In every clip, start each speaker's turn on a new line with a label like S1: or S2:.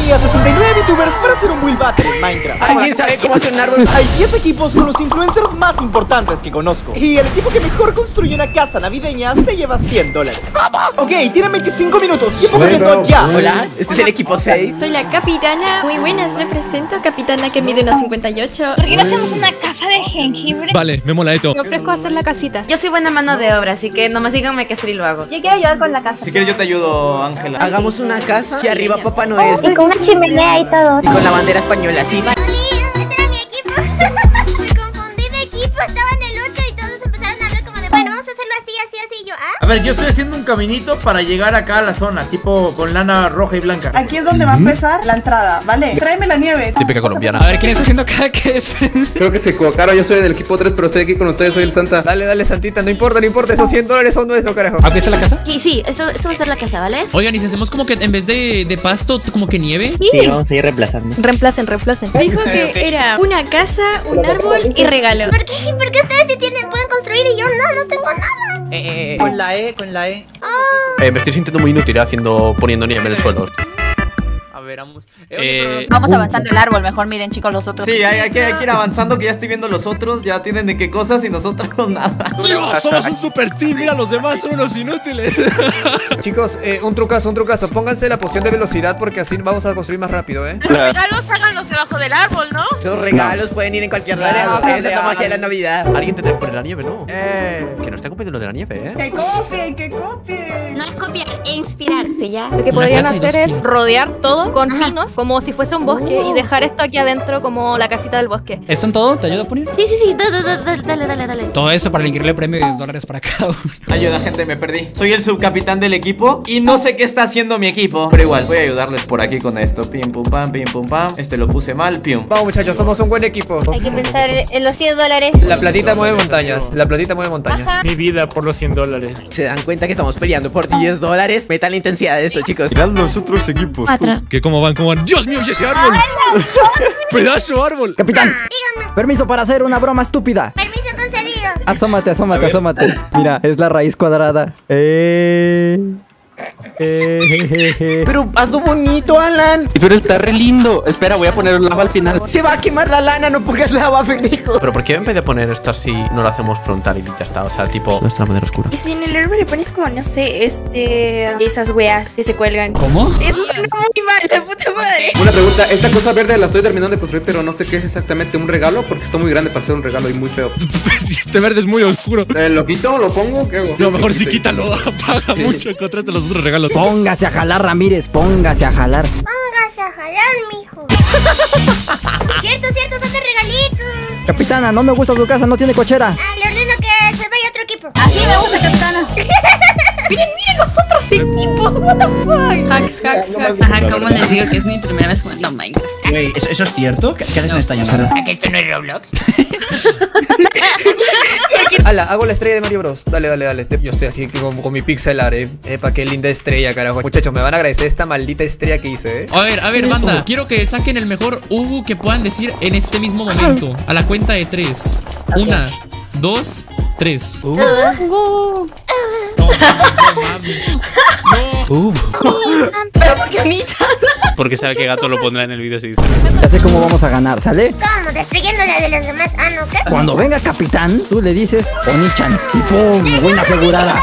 S1: Reuní a 69 VTubers para hacer un Build Battle en Minecraft.
S2: ¿Alguien sabe cómo hacer un árbol?
S1: Hay 10 equipos con los influencers más importantes que conozco. Y el equipo que mejor construye una casa navideña se lleva 100 dólares. ¿Cómo? Ok, tienen 25 minutos. Tiempo corriendo ya.
S2: Hola, este es el equipo 6.
S3: Soy la capitana. Muy buenas, me presento. Capitana que mide unos 58.
S4: ¿Por qué no hacemos una casa de jengibre?
S5: Vale, me mola esto.
S3: Me ofrezco a hacer la casita.
S6: Yo soy buena mano de obra, así que nomás díganme qué hacer y lo hago.
S3: Yo quiero ayudar con la casa.
S7: Si quieres yo te ayudo, Ángela.
S2: Hagamos una casa y arriba Papá Noel.
S4: Una chimenea y todo.
S2: Con la bandera española, sí.
S8: Este
S7: ver, yo estoy haciendo un caminito para llegar acá a la zona, tipo con lana roja y blanca.
S9: Aquí es donde va a empezar la entrada, ¿vale? Tráeme la nieve.
S5: Típica colombiana. A ver, ¿quién está haciendo cada que es?
S10: Creo que se equivocaron, yo soy del equipo 3, pero estoy aquí con ustedes, soy el Santa.
S2: Dale, dale, Santita, no importa, no importa, esos 100 dólares son nuestros, carajo.
S5: ¿Aquí está la casa?
S6: Sí, sí, esto, esto va a ser la casa, ¿vale?
S5: Oigan, y si hacemos como que en vez de, de pasto, como que nieve.
S2: Sí, vamos a ir reemplazando.
S3: Reemplacen, reemplacen. Dijo que era una casa, un árbol y regalo.
S8: ¿Por qué? ¿Por qué ustedes sí tienen, pueden construir y yo no? No tengo nada.
S2: Eh,
S1: Con la E, con la E.
S10: Eh, me estoy sintiendo muy inútil haciendo, poniendo nieve en el suelo.
S7: A ver, vamos.
S5: Eh,
S6: Vamos avanzando el árbol, mejor miren chicos los otros.
S7: Sí, hay, hay que, hay que ir avanzando, que ya estoy viendo los otros, ya tienen de qué cosas y nosotros nada.
S5: Dios, somos un super team. Mira, los demás son unos inútiles.
S2: Chicos, eh, un trucazo, un trucazo. Pónganse la poción de velocidad porque así vamos a construir más rápido, ¿eh?
S9: Los regalos háganlos debajo del árbol, ¿no?
S2: Los regalos pueden ir en cualquier lado. Esa es la magia de la Navidad.
S10: Alguien te poner la nieve, ¿no?
S2: Eh.
S10: Que no está copiando lo de la nieve, ¿eh?
S9: Que copien, que copien.
S8: ¿Ya?
S3: Lo que podrían hacer es rodear todo con pinos, como si fuese un bosque, y dejar esto aquí adentro como la casita del bosque.
S5: ¿Esto en todo? ¿Te ayuda a poner?
S8: Sí, sí, sí, dale, dale, dale, dale, dale.
S5: Todo eso para el increíble premio de 10 dólares para cada uno.
S7: Ayuda, gente, me perdí. Soy el subcapitán del equipo y no sé qué está haciendo mi equipo. Pero igual, voy a ayudarles por aquí con esto. Pim, pum, pam, pim, pum, pam. Este lo puse mal, pim.
S2: Vamos, muchachos, somos un buen equipo.
S8: Hay que pensar en los 100 dólares.
S2: La platita mueve montañas. La platita mueve montañas.
S7: Mi vida por los 100 dólares.
S2: ¿Se dan cuenta que estamos peleando por 10 dólares? Metan la intensidad de esto, chicos.
S10: Mirad los otros equipos.
S3: Cuatro.
S5: ¿Qué? ¿Cómo van? ¿Cómo van? ¡Dios mío, y ese árbol! ¡Pedazo árbol!
S1: Capitán, permiso para hacer una broma estúpida.
S8: Permiso concedido.
S1: Asómate, asómate, asómate. Mira, es la raíz cuadrada. Eh. Eh.
S2: Pero hazlo bonito, Alan.
S10: Pero está re lindo. Espera, voy a poner el lava al final.
S2: Se va a quemar la lana, no pongas lava, pendejo.
S10: Pero ¿por qué en vez de poner esto así no lo hacemos frontal y ya está? O sea, tipo... ¿Dónde está la madera oscura?
S4: Y si en el árbol le pones como, no sé, este... Esas weas que se cuelgan.
S5: ¿Cómo?
S4: Eso suena muy mal, la puta madre.
S10: Una pregunta, esta cosa verde la estoy terminando de construir, pero no sé qué es exactamente un regalo porque está muy grande para ser un regalo y muy feo.
S5: este verde es muy oscuro.
S10: Eh, ¿Lo quito? ¿Lo pongo? ¿Qué hago?
S5: No, mejor sí quítalo. Apaga mucho en contra de los otros regalos.
S1: Póngase a jalar, Ramírez, póngase a jalar.
S8: Póngase a jalar, mijo. cierto, cierto, ¿dónde regalito?
S1: Capitana, no me gusta su casa, no tiene cochera.
S8: Ah, le ordeno que se vaya a otro equipo.
S3: Así me gusta, capitana. miren, miren los otros equipos. What the fuck. Hacks, hacks, hacks.
S6: Ajá, ¿cómo les digo que es mi primera vez jugando Minecraft?
S11: Güey, ¿eso, ¿eso es cierto? ¿Qué, qué haces en esta llamada?
S6: ¿A que esto no es Roblox?
S2: Ala, hago la estrella de Mario Bros. Dale, dale, dale. Yo estoy así con, con mi pixel art, eh. Epa, qué linda estrella, carajo. Muchachos, me van a agradecer esta maldita estrella que hice, eh.
S5: A ver, a ver, banda. Quiero que saquen el mejor Ubu que puedan decir en este mismo momento. A la cuenta de tres. Una, dos, tres.
S2: Uh.
S5: No, no, no, mami. No.
S1: Uh,
S6: ¿Pero por qué Nichan?
S7: Porque sabe que gato lo pondrá en el video si dice.
S1: ya sé cómo vamos a ganar, ¿sale?
S8: ¿Cómo? Destruyendo la de los demás. Ah, ¿no? ¿Qué?
S1: Cuando venga Capitán, tú le dices Onichan y ¡pum! Buena asegurada.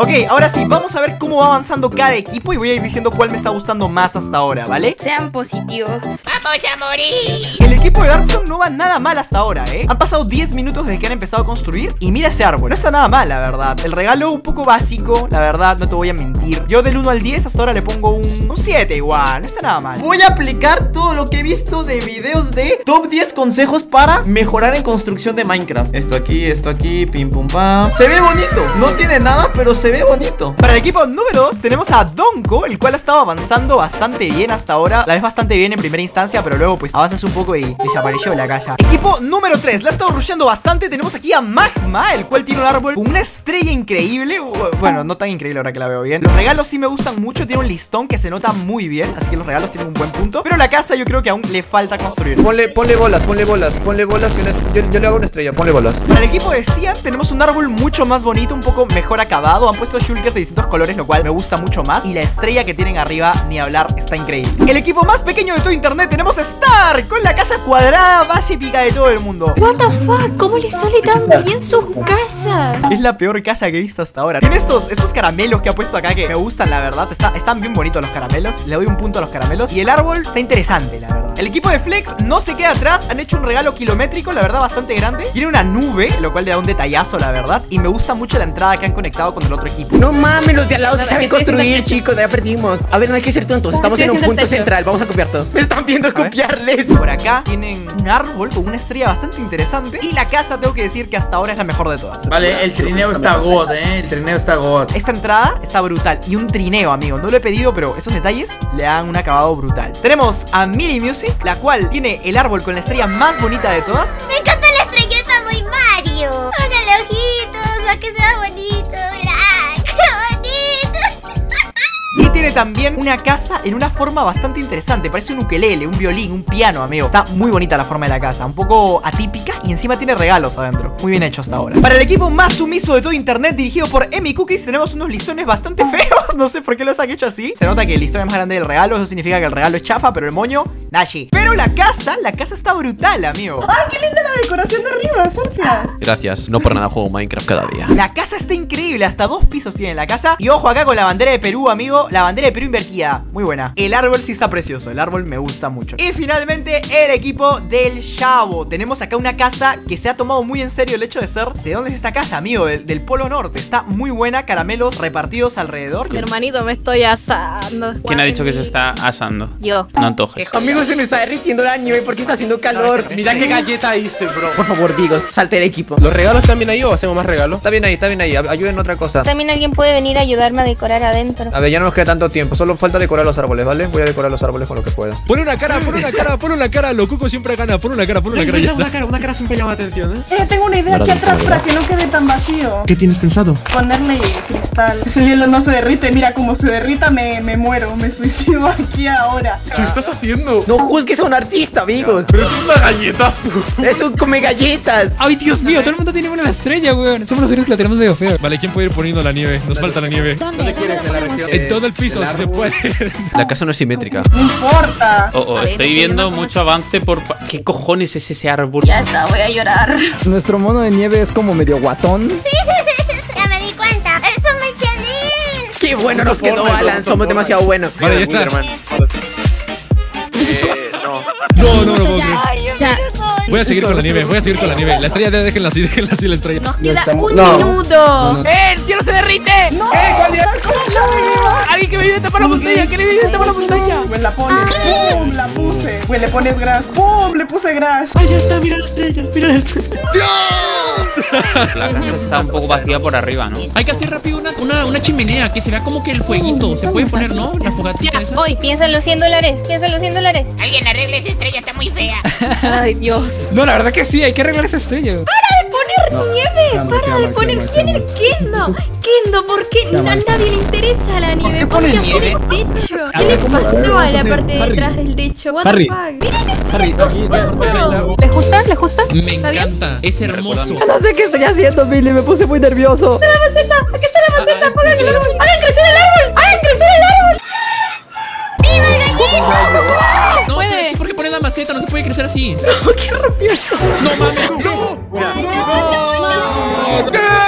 S1: Ok, ahora sí, vamos a ver cómo va avanzando cada equipo y voy a ir diciendo cuál me está gustando más hasta ahora, ¿vale?
S4: Sean positivos.
S6: ¡Vamos a morir!
S1: El equipo de Darkson no va nada mal hasta ahora, ¿eh? Han pasado 10 minutos desde que han empezado a construir y mira ese árbol. No está nada mal, la verdad. El regalo un poco básico, la verdad, no te voy a mentir. Yo del 1 al 10 hasta ahora le pongo un, un 7 igual, no está nada mal.
S7: Voy a aplicar todo lo que he visto de videos de top 10 consejos para mejorar en construcción de Minecraft. Esto aquí, esto aquí, pim pum pam. Se ve bonito. No tiene nada, pero se ve bonito.
S1: Para el equipo número 2 tenemos a Donko, el cual ha estado avanzando bastante bien hasta ahora. La ves bastante bien en primera instancia, pero luego pues avanzas un poco y desapareció la casa. Equipo número 3, la ha estado rusheando bastante. Tenemos aquí a Magma, el cual tiene un árbol con una estrella increíble. Bueno, no tan increíble ahora que la veo bien. Los regalos sí me gustan mucho, tiene un listón que se nota muy bien, así que los regalos tienen un buen punto. Pero la casa yo creo que aún le falta construir.
S2: Ponle, ponle bolas, ponle bolas, ponle bolas y una est- yo, yo le hago una estrella, ponle bolas.
S1: Para el equipo de Cian tenemos un árbol mucho más bonito, un poco mejor acabado. Puesto shulkers de distintos colores, lo cual me gusta mucho más. Y la estrella que tienen arriba, ni hablar, está increíble. El equipo más pequeño de todo internet tenemos a Star con la casa cuadrada más épica de todo el mundo.
S3: What the fuck, ¿cómo le sale tan bien sus casas?
S1: Es la peor casa que he visto hasta ahora. Tiene estos, estos caramelos que ha puesto acá que me gustan, la verdad. Está- están bien bonitos los caramelos. Le doy un punto a los caramelos. Y el árbol está interesante, la verdad. El equipo de Flex no se queda atrás. Han hecho un regalo kilométrico, la verdad, bastante grande. Tiene una nube, lo cual le da un detallazo, la verdad. Y me gusta mucho la entrada que han conectado con el otro equipo.
S12: No mames, los de al lado se saben construir, chicos, ya perdimos. A ver, no hay que ser tontos, estamos en un punto
S3: techo.
S12: central, vamos a copiar todo. Me están viendo copiarles.
S1: Por acá tienen un árbol con una estrella bastante interesante. Y la casa, tengo que decir que hasta ahora es la mejor de todas.
S13: Vale, el trineo está god, eh. El trineo está god.
S1: Esta entrada está brutal y un trineo, amigo. No lo he pedido, pero estos detalles le dan un acabado brutal. Tenemos a Miri Music, la cual tiene el árbol con la estrella más bonita de todas.
S8: Me encanta
S1: también una casa en una forma bastante interesante. Parece un ukelele, un violín, un piano, amigo. Está muy bonita la forma de la casa. Un poco atípica y encima tiene regalos adentro. Muy bien hecho hasta ahora. Para el equipo más sumiso de todo internet, dirigido por Emi Cookies, tenemos unos listones bastante feos. No sé por qué los han hecho así. Se nota que el listón es más grande del regalo. Eso significa que el regalo es chafa, pero el moño, Nashi. Pero la casa, la casa está brutal, amigo.
S9: ¡Ay, qué linda la decoración de arriba, Sergio!
S14: Gracias, no por nada juego Minecraft cada día.
S1: La casa está increíble, hasta dos pisos tiene la casa. Y ojo acá con la bandera de Perú, amigo. La bandera de Perú invertida, muy buena. El árbol sí está precioso, el árbol me gusta mucho. Y finalmente, el equipo del Chavo. Tenemos acá una casa que se ha tomado muy en serio el hecho de ser. ¿De dónde es esta casa, amigo? Del, del Polo Norte. Está muy buena, caramelos repartidos alrededor.
S15: Mi hermanito, me estoy asando.
S16: ¿Quién ha dicho que se está asando?
S15: Yo.
S16: No antojes.
S12: Se me está derritiendo la nieve porque está haciendo calor.
S14: Mira qué galleta hice, bro.
S12: Por favor, digo, salte del equipo.
S2: ¿Los regalos también ahí o hacemos más regalos? Está bien ahí, está bien ahí. Ay- Ayuden en otra cosa.
S8: También alguien puede venir a ayudarme a decorar adentro.
S2: A ver, ya no nos queda tanto tiempo. Solo falta decorar los árboles, ¿vale? Voy a decorar los árboles con lo que pueda.
S17: Pon una cara, pon una cara, pon una cara. Lo cuco siempre gana. Pon una cara, pon una cara. Está.
S9: cara, una cara siempre llama la atención, ¿eh? Eh, tengo una idea aquí atrás para que no quede tan vacío.
S11: ¿Qué tienes pensado?
S9: Ponerle cristal. Ese hielo no se derrite. Mira, como se derrita me, me muero. Me suicido aquí ahora.
S12: ¿Qué estás haciendo? No juzgues a un artista, amigos.
S14: Pero esto es una galleta.
S12: Es un come galletas.
S5: Ay, Dios mío, todo el mundo tiene buena estrella, weón. Somos los únicos que la tenemos medio feo.
S17: Vale, ¿quién puede ir poniendo la nieve? Nos falta la nieve.
S8: ¿Dónde? ¿Dónde la ponemos?
S17: En todo el piso, si se puede.
S14: La casa no es simétrica.
S9: No importa.
S16: Oh, oh, estoy viendo mucho avance por... ¿Qué cojones es ese árbol?
S15: Ya está, voy a llorar.
S18: Nuestro mono de nieve es como medio guatón.
S8: ya me di cuenta. ¡Es un Michelin!
S12: Qué bueno nos quedó, Alan. Somos demasiado buenos.
S17: Vale, ya está.
S10: No.
S17: No, no, no puedo creer.
S15: Ya.
S17: Voy a seguir con la nieve, voy a seguir con la nieve. La estrella, déjenla así, déjenla así la estrella.
S15: Nos queda un
S12: No.
S15: minuto.
S3: ¡Eh! ¡El cielo se derrite! ¡No!
S12: ¿Eh? ¿Cuál día?
S3: ¡Alguien que me ayude a tapar la pantalla! ¡Que le ayude a tapar la pantalla!
S9: Pues la pones. ¡Pum! La puse. Pues le pones gras. ¡Pum! Le puse gras.
S11: ¡Ay, ya está! ¡Mira la estrella! ¡Mira la estrella!
S16: La casa está un poco vacía por arriba, ¿no?
S5: Hay que hacer rápido una, una, una chimenea que se vea como que el fueguito. Se puede poner, ¿no? La fogatita esa.
S8: Voy. Piénsalo 100 dólares. Piénsalo 100 dólares.
S6: Alguien arregle esa estrella, está muy fea.
S3: Ay, Dios.
S5: No, la verdad que sí, hay que arreglar esa estrella.
S3: ¡Para de poner de poner! ¿Quién es Kendo? Kendo, ¿por qué a nadie le interesa la nieve? ¿Por qué hacer el techo? ¿Qué le pasó a la parte de detrás del techo? What the
S18: Harry.
S3: fuck? Miren
S18: Harry,
S3: ¿Les gusta? ¿Les gusta?
S5: Me
S3: ¿Está
S5: encanta, es hermoso.
S18: No sé qué estoy haciendo, Billy. Me puse muy nervioso.
S3: ¡La maceta! ¡Aquí está la maceta!
S5: Ah,
S3: ¡Pongan el árbol! ¡Hagan crecer el árbol! ¡Hagan crecer el árbol!
S8: ¡Viva el gallito!
S5: No,
S3: puede.
S5: es que ¿por qué pones la maceta? No se puede crecer así.
S3: No, ¡Qué rompió esto!
S5: No mames, no.
S13: ¡Oh,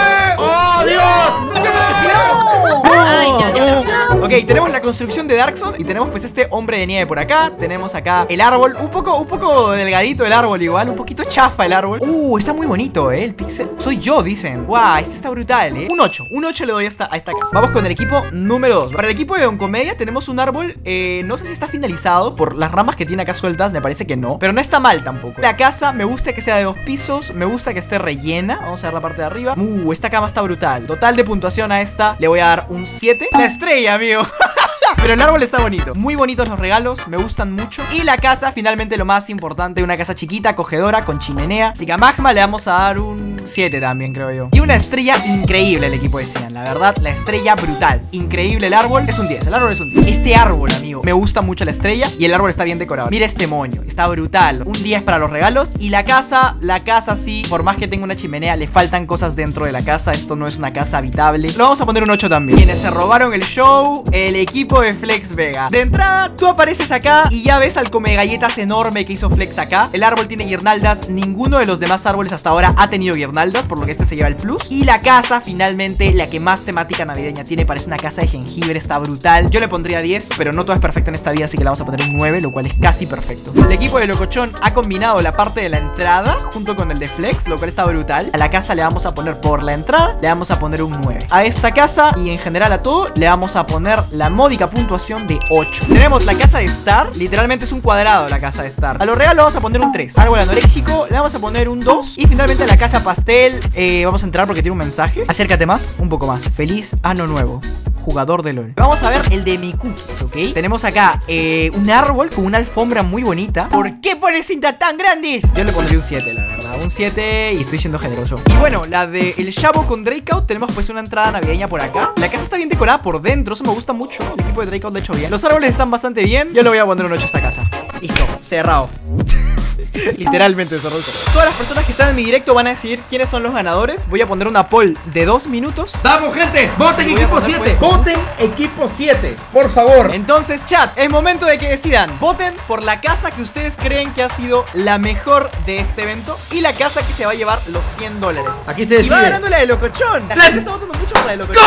S1: Ok, tenemos la construcción de Darkson y tenemos pues este hombre de nieve por acá. Tenemos acá el árbol, un poco, un poco delgadito el árbol igual, un poquito chafa el árbol. Uh, está muy bonito, eh, el pixel. Soy yo, dicen. Guau, este está brutal, eh. Un 8, un 8 le doy a esta, a esta casa. Vamos con el equipo número 2. Para el equipo de Don Comedia tenemos un árbol, eh, no sé si está finalizado por las ramas que tiene acá sueltas, me parece que no. Pero no está mal tampoco. La casa me gusta que sea de dos pisos, me gusta que esté rellena. Vamos a ver la parte de arriba. Uh, esta cama está brutal. Total de puntuación a esta le voy a dar un 7. La estrella, amigo. you. Pero el árbol está bonito. Muy bonitos los regalos, me gustan mucho. Y la casa, finalmente lo más importante, una casa chiquita, acogedora, con chimenea. Así que a Magma le vamos a dar un 7 también, creo yo. Y una estrella increíble el equipo de Cian. La verdad, la estrella brutal. Increíble el árbol. Es un 10. El árbol es un 10. Este árbol, amigo. Me gusta mucho la estrella. Y el árbol está bien decorado. Mira este moño. Está brutal. Un 10 para los regalos. Y la casa, la casa sí. Por más que tenga una chimenea, le faltan cosas dentro de la casa. Esto no es una casa habitable. Lo vamos a poner un 8 también. Quienes se robaron el show, el equipo de Flex Vega. De entrada, tú apareces acá y ya ves al come galletas enorme que hizo Flex acá. El árbol tiene guirnaldas. Ninguno de los demás árboles hasta ahora ha tenido guirnaldas, por lo que este se lleva el plus. Y la casa, finalmente, la que más temática navideña tiene, parece una casa de jengibre, está brutal. Yo le pondría 10, pero no todo es perfecto en esta vida, así que le vamos a poner un 9, lo cual es casi perfecto. El equipo de Locochón ha combinado la parte de la entrada junto con el de Flex, lo cual está brutal. A la casa le vamos a poner por la entrada, le vamos a poner un 9. A esta casa y en general a todo, le vamos a poner la módica puntuación de 8. Tenemos la casa de Star, literalmente es un cuadrado la casa de Star. A los regalos vamos a poner un 3. Árbol anoréxico, le vamos a poner un 2. Y finalmente la casa pastel, eh, vamos a entrar porque tiene un mensaje. Acércate más, un poco más. Feliz año nuevo. Jugador de LOL. Vamos a ver el de mi cookies, ¿ok? Tenemos acá eh, un árbol con una alfombra muy bonita. ¿Por qué pones cintas tan grandes? Yo le pondría un 7, la verdad. Un 7 y estoy siendo generoso. Y bueno, la de el Shabo con Drakeout. Tenemos pues una entrada navideña por acá. La casa está bien decorada por dentro. Eso me gusta mucho. El equipo de Drakeout de hecho bien. Los árboles están bastante bien. Yo le voy a poner un 8 a esta casa. Listo, cerrado. Literalmente cerrado. Todas las personas que están en mi directo van a decidir quiénes son los ganadores. Voy a poner una poll de dos minutos.
S13: ¡Vamos, gente! ¡Voten equipo
S1: poner,
S13: 7!
S1: pues,
S13: ¡Voten equipo 7! Por favor.
S1: Entonces, chat, es momento de que decidan. Voten por la casa que ustedes creen que ha sido la mejor de este evento y la casa que se va a llevar los 100 dólares.
S13: Aquí se
S1: Y va
S13: decide.
S1: ganando la de Locochón. La
S13: Let's-
S1: gente está votando mucho por la de Locochón.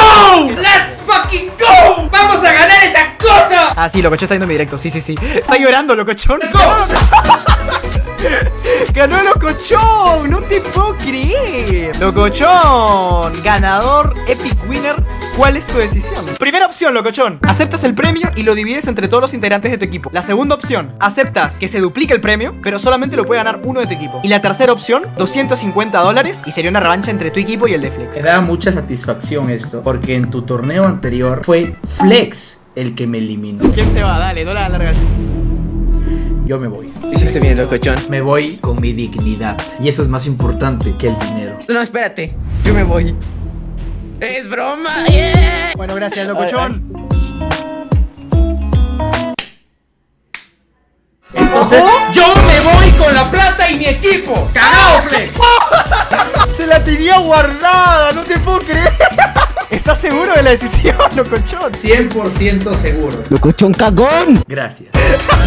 S13: ¡Go! ¡Let's fucking go! ¡Vamos a ganar esa cosa!
S1: Ah, sí, Locochón está viendo mi directo. Sí, sí, sí. Está llorando, Locochón.
S13: Let's go.
S1: ¡Ganó Locochón! ¡No te puedo creer! Locochón, ganador, epic winner. ¿Cuál es tu decisión? Primera opción, Locochón. Aceptas el premio y lo divides entre todos los integrantes de tu equipo. La segunda opción, aceptas que se duplique el premio, pero solamente lo puede ganar uno de tu equipo. Y la tercera opción, 250 dólares y sería una revancha entre tu equipo y el de Flex.
S13: Me da mucha satisfacción esto, porque en tu torneo anterior fue Flex el que me eliminó.
S1: ¿Quién se va? Dale, dólar larga.
S13: Yo me voy.
S12: Hiciste bien, locochón.
S13: Me voy con mi dignidad. Y eso es más importante que el dinero.
S12: No, espérate. Yo me voy. Es broma. yeah.
S1: Bueno, gracias, Locochón.
S13: Entonces, yo me voy con la plata y mi equipo. ¡Ganado, Flex!
S1: Se la tenía guardada, no te puedo creer. ¿Estás seguro de la decisión, Locochón?
S13: 100% seguro.
S18: Locochón cagón.
S13: Gracias.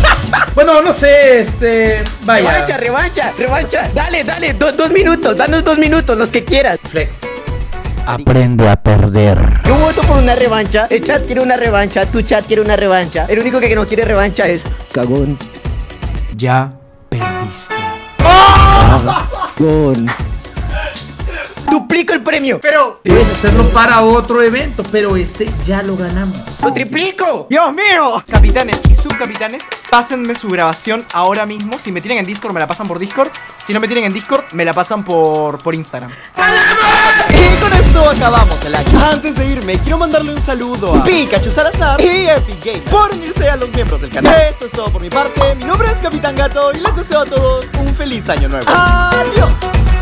S13: bueno, no sé, este. Vaya.
S12: Revancha, revancha, revancha. Dale, dale. do- dos minutos. Danos dos minutos, los que quieras.
S13: Flex.
S18: Aprende a perder.
S12: Yo voto por una revancha. El chat quiere una revancha. Tu chat quiere una revancha. El único que no quiere revancha es.
S18: Cagón.
S13: Ya perdiste.
S18: Cagón.
S12: Duplico el premio.
S1: Pero.
S13: Puedes hacerlo para otro evento, pero este ya lo ganamos.
S12: ¡Lo triplico!
S1: ¡Dios mío! Capitanes y subcapitanes, pásenme su grabación ahora mismo. Si me tienen en Discord, me la pasan por Discord. Si no me tienen en Discord, me la pasan por, por Instagram. Y con esto acabamos el año. Antes de irme, quiero mandarle un saludo a Pikachu Salazar y Epic por unirse a los miembros del canal. Esto es todo por mi parte. Mi nombre es Capitán Gato y les deseo a todos un feliz año nuevo. ¡Adiós!